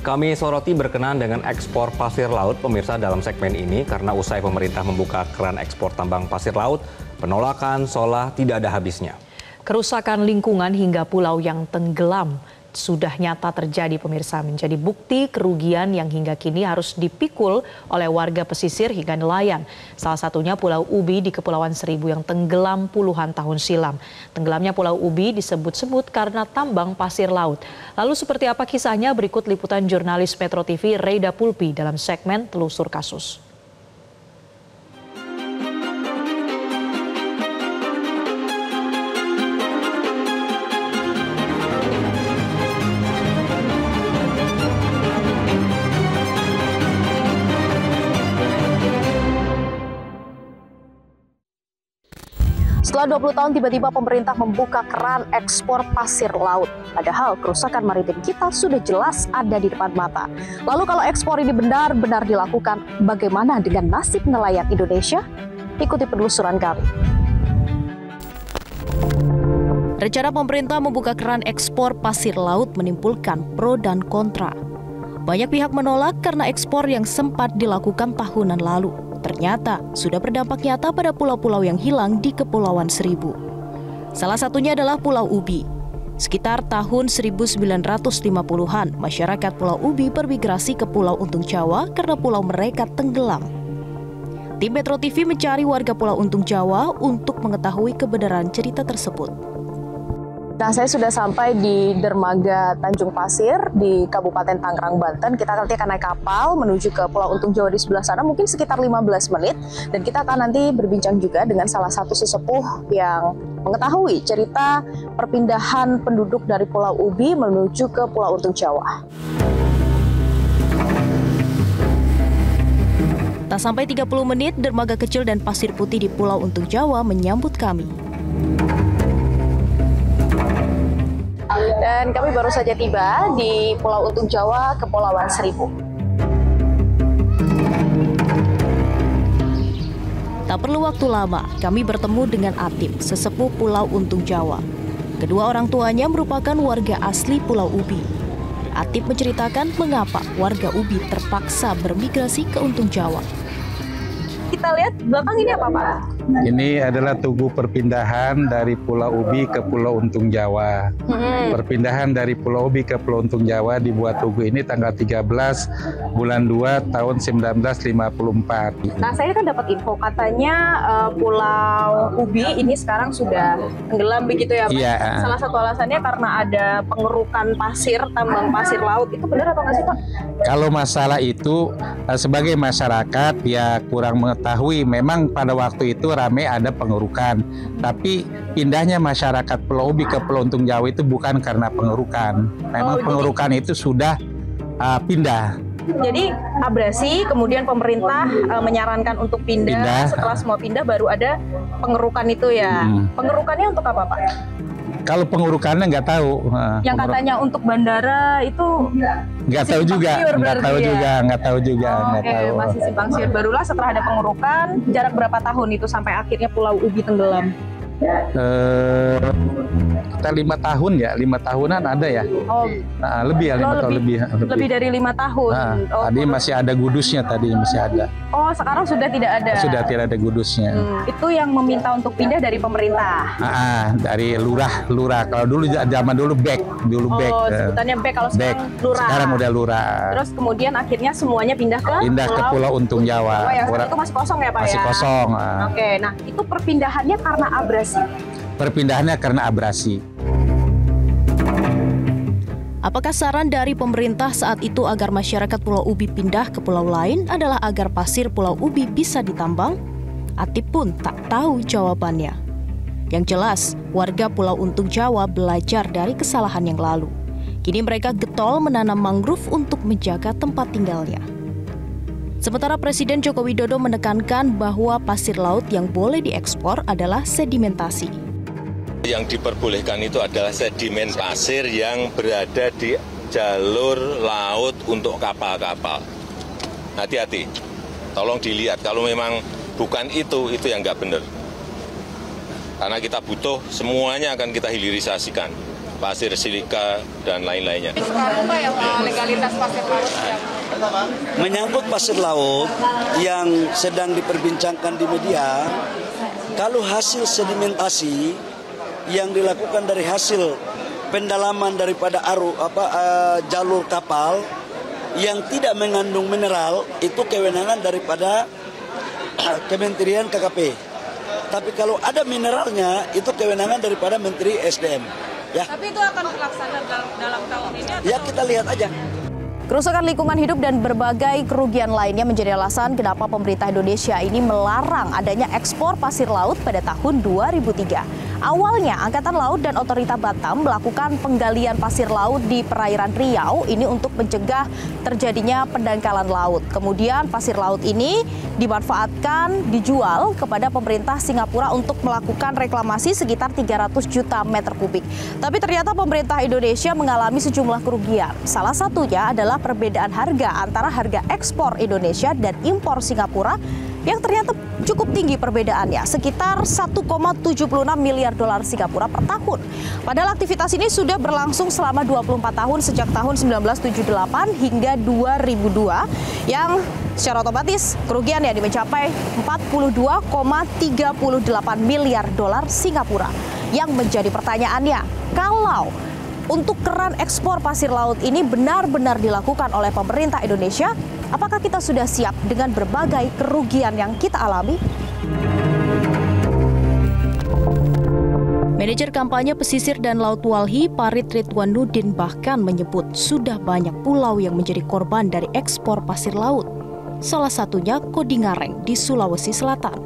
Kami soroti berkenan dengan ekspor pasir laut pemirsa dalam segmen ini karena usai pemerintah membuka keran ekspor tambang pasir laut, penolakan seolah tidak ada habisnya. Kerusakan lingkungan hingga pulau yang tenggelam sudah nyata terjadi pemirsa menjadi bukti kerugian yang hingga kini harus dipikul oleh warga pesisir hingga nelayan. Salah satunya Pulau Ubi di Kepulauan Seribu yang tenggelam puluhan tahun silam. Tenggelamnya Pulau Ubi disebut-sebut karena tambang pasir laut. Lalu seperti apa kisahnya berikut liputan jurnalis Metro TV Reida Pulpi dalam segmen Telusur Kasus. Setelah 20 tahun tiba-tiba pemerintah membuka keran ekspor pasir laut. Padahal kerusakan maritim kita sudah jelas ada di depan mata. Lalu kalau ekspor ini benar-benar dilakukan, bagaimana dengan nasib nelayan Indonesia? Ikuti penelusuran kami. Rencana pemerintah membuka keran ekspor pasir laut menimbulkan pro dan kontra. Banyak pihak menolak karena ekspor yang sempat dilakukan tahunan lalu ternyata sudah berdampak nyata pada pulau-pulau yang hilang di Kepulauan Seribu. Salah satunya adalah Pulau Ubi. Sekitar tahun 1950-an, masyarakat Pulau Ubi bermigrasi ke Pulau Untung Jawa karena pulau mereka tenggelam. Tim Metro TV mencari warga Pulau Untung Jawa untuk mengetahui kebenaran cerita tersebut. Nah, saya sudah sampai di dermaga Tanjung Pasir di Kabupaten Tangerang, Banten. Kita nanti akan naik kapal menuju ke Pulau Untung Jawa di sebelah sana, mungkin sekitar 15 menit. Dan kita akan nanti berbincang juga dengan salah satu sesepuh yang mengetahui cerita perpindahan penduduk dari Pulau Ubi menuju ke Pulau Untung Jawa. Tak sampai 30 menit, dermaga kecil dan pasir putih di Pulau Untung Jawa menyambut kami. Dan kami baru saja tiba di Pulau Untung Jawa, Kepulauan Seribu. Tak perlu waktu lama, kami bertemu dengan Atip, sesepuh Pulau Untung Jawa. Kedua orang tuanya merupakan warga asli Pulau Ubi. Atip menceritakan mengapa warga Ubi terpaksa bermigrasi ke Untung Jawa. Kita lihat belakang ini apa Pak? Ini adalah tugu perpindahan dari Pulau Ubi ke Pulau Untung Jawa. Hmm. Perpindahan dari Pulau Ubi ke Pulau Untung Jawa dibuat tugu ini tanggal 13 bulan 2 tahun 1954. Nah, saya kan dapat info katanya uh, Pulau Ubi ini sekarang sudah tenggelam begitu ya, Pak? Iya. Salah satu alasannya karena ada pengerukan pasir, tambang pasir laut. Itu benar atau nggak sih, Pak? Kalau masalah itu eh, sebagai masyarakat ya kurang mengetahui. Memang pada waktu itu rame ada pengerukan. Tapi pindahnya masyarakat Pulau Ubi ke Pulau Untung Jawa itu bukan karena pengerukan. Memang oh, pengerukan jadi... itu sudah uh, pindah. Jadi abrasi, kemudian pemerintah uh, menyarankan untuk pindah. pindah. Setelah semua pindah, baru ada pengerukan itu ya. Hmm. Pengerukannya untuk apa, Pak? Kalau pengurukannya nggak tahu. Yang katanya untuk bandara itu nggak tahu juga, nggak tahu ya? juga, nggak tahu juga, oh, nggak okay. tahu. Masih simpang siur barulah setelah ada pengurukan. Jarak berapa tahun itu sampai akhirnya Pulau Ubi tenggelam? Uh, kita lima tahun ya, lima tahunan ada ya. Oh, nah, lebih ya lima oh, tahun lebih, lebih. Lebih dari lima tahun. Nah, oh, tadi masih ada gudusnya tadi masih ada. Oh, sekarang sudah tidak ada. Sudah tidak ada gudusnya. Hmm, itu yang meminta untuk pindah dari pemerintah. Ah, dari lurah, lurah. Kalau dulu zaman dulu back, dulu oh, back. Oh, sebutannya back kalau back. sekarang lurah. Sekarang udah lurah. Terus kemudian akhirnya semuanya pindah ke pindah Pulau, ke Pulau Untung Jawa. Oh, yang itu masih kosong ya, Pak masih ya? Masih kosong. Ah. Oke, nah itu perpindahannya karena abrasi. Perpindahannya karena abrasi. Apakah saran dari pemerintah saat itu agar masyarakat Pulau Ubi pindah ke pulau lain adalah agar pasir Pulau Ubi bisa ditambang? Atip pun tak tahu jawabannya. Yang jelas, warga Pulau Untung Jawa belajar dari kesalahan yang lalu. Kini mereka getol menanam mangrove untuk menjaga tempat tinggalnya. Sementara Presiden Joko Widodo menekankan bahwa pasir laut yang boleh diekspor adalah sedimentasi. Yang diperbolehkan itu adalah sedimen pasir yang berada di jalur laut untuk kapal-kapal. Hati-hati, tolong dilihat kalau memang bukan itu, itu yang nggak benar. Karena kita butuh, semuanya akan kita hilirisasikan. pasir silika, dan lain-lainnya. Legalitas pasir Menyangkut pasir laut yang sedang diperbincangkan di media, kalau hasil sedimentasi yang dilakukan dari hasil pendalaman daripada aru apa uh, jalur kapal yang tidak mengandung mineral itu kewenangan daripada Kementerian KKP. Tapi kalau ada mineralnya itu kewenangan daripada Menteri SDM. Ya. Tapi itu akan terlaksana dalam, dalam tahun ini atau Ya kita lihat aja. Kerusakan lingkungan hidup dan berbagai kerugian lainnya menjadi alasan kenapa pemerintah Indonesia ini melarang adanya ekspor pasir laut pada tahun 2003. Awalnya, Angkatan Laut dan Otorita Batam melakukan penggalian pasir laut di perairan Riau ini untuk mencegah terjadinya pendangkalan laut. Kemudian pasir laut ini dimanfaatkan, dijual kepada pemerintah Singapura untuk melakukan reklamasi sekitar 300 juta meter kubik. Tapi ternyata pemerintah Indonesia mengalami sejumlah kerugian. Salah satunya adalah perbedaan harga antara harga ekspor Indonesia dan impor Singapura yang ternyata cukup tinggi perbedaannya, sekitar 1,76 miliar dolar Singapura per tahun. Padahal aktivitas ini sudah berlangsung selama 24 tahun sejak tahun 1978 hingga 2002 yang secara otomatis kerugiannya mencapai 42,38 miliar dolar Singapura. Yang menjadi pertanyaannya, kalau untuk keran ekspor pasir laut ini benar-benar dilakukan oleh pemerintah Indonesia, apakah kita sudah siap dengan berbagai kerugian yang kita alami? Manajer kampanye pesisir dan laut Walhi, Parit Ridwanuddin bahkan menyebut sudah banyak pulau yang menjadi korban dari ekspor pasir laut. Salah satunya Kodingareng di Sulawesi Selatan.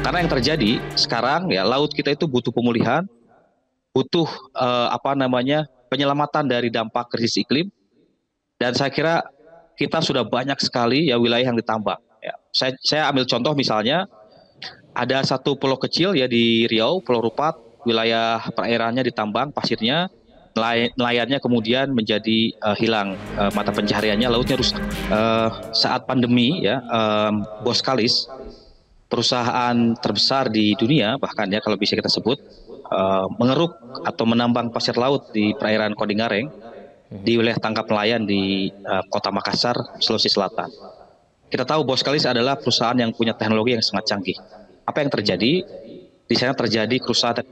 Karena yang terjadi sekarang ya laut kita itu butuh pemulihan, butuh eh, apa namanya penyelamatan dari dampak krisis iklim. Dan saya kira kita sudah banyak sekali ya wilayah yang ditambang. Ya. Saya, saya ambil contoh misalnya ada satu pulau kecil ya di Riau, Pulau Rupat, wilayah perairannya ditambang pasirnya, nelayannya kemudian menjadi uh, hilang uh, mata pencahariannya, lautnya rusak. Uh, saat pandemi ya, um, Boskalis, perusahaan terbesar di dunia bahkan ya kalau bisa kita sebut uh, mengeruk atau menambang pasir laut di perairan Kodingareng di wilayah tangkap nelayan di uh, Kota Makassar, Sulawesi Selatan. Kita tahu Boskalis adalah perusahaan yang punya teknologi yang sangat canggih apa yang terjadi? Di sana terjadi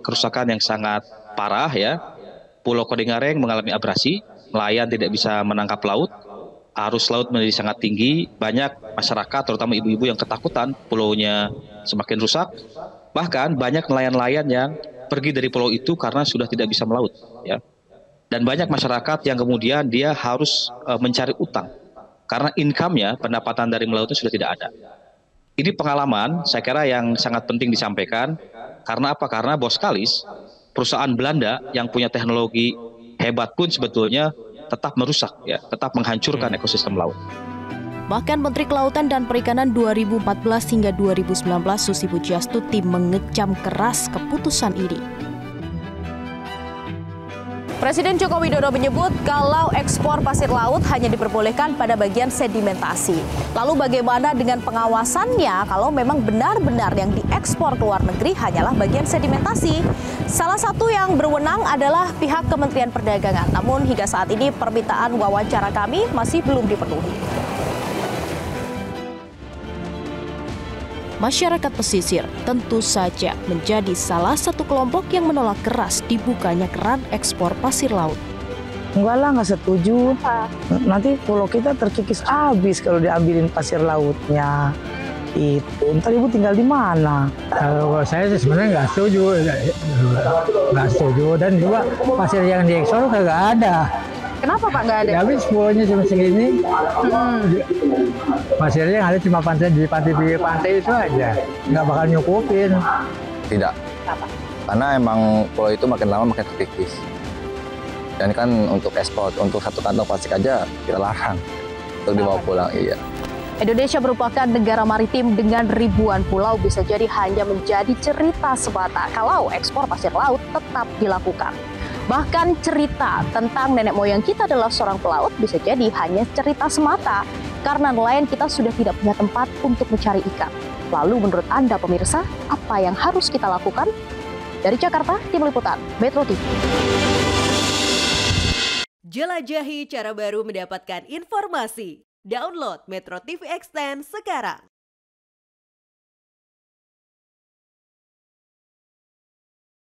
kerusakan yang sangat parah ya. Pulau Kodingareng mengalami abrasi, nelayan tidak bisa menangkap laut, arus laut menjadi sangat tinggi, banyak masyarakat terutama ibu-ibu yang ketakutan pulaunya semakin rusak. Bahkan banyak nelayan-nelayan yang pergi dari pulau itu karena sudah tidak bisa melaut ya. Dan banyak masyarakat yang kemudian dia harus uh, mencari utang karena income-nya pendapatan dari melautnya sudah tidak ada ini pengalaman saya kira yang sangat penting disampaikan karena apa? Karena Boskalis perusahaan Belanda yang punya teknologi hebat pun sebetulnya tetap merusak ya, tetap menghancurkan ekosistem laut. Bahkan Menteri Kelautan dan Perikanan 2014 hingga 2019 Susi Pujiastuti mengecam keras keputusan ini. Presiden Joko Widodo menyebut kalau ekspor pasir laut hanya diperbolehkan pada bagian sedimentasi. Lalu bagaimana dengan pengawasannya kalau memang benar-benar yang diekspor ke luar negeri hanyalah bagian sedimentasi? Salah satu yang berwenang adalah pihak Kementerian Perdagangan. Namun hingga saat ini permintaan wawancara kami masih belum dipenuhi. Masyarakat pesisir tentu saja menjadi salah satu kelompok yang menolak keras dibukanya keran ekspor pasir laut. Enggak lah, nggak setuju. Nanti pulau kita terkikis habis kalau diambilin pasir lautnya. Itu, ntar ibu tinggal di mana? Kalau saya sih sebenarnya nggak setuju, nggak setuju. Dan juga pasir yang diekspor nggak ada. Kenapa Pak nggak ada? Ya, habis pulaunya cuma segini. Hmm. Pasirnya yang ada cuma pantai di pantai di pantai itu aja. Nggak bakal nyukupin. Tidak. Kenapa? Karena emang pulau itu makin lama makin terkikis. Dan kan untuk ekspor, untuk satu kantong plastik aja kita larang untuk dibawa pulang. Iya. Indonesia merupakan negara maritim dengan ribuan pulau bisa jadi hanya menjadi cerita semata kalau ekspor pasir laut tetap dilakukan. Bahkan cerita tentang nenek moyang kita adalah seorang pelaut bisa jadi hanya cerita semata karena nelayan kita sudah tidak punya tempat untuk mencari ikan. Lalu menurut Anda pemirsa, apa yang harus kita lakukan? Dari Jakarta, Tim Liputan, Metro TV. Jelajahi cara baru mendapatkan informasi. Download Metro TV Extend sekarang.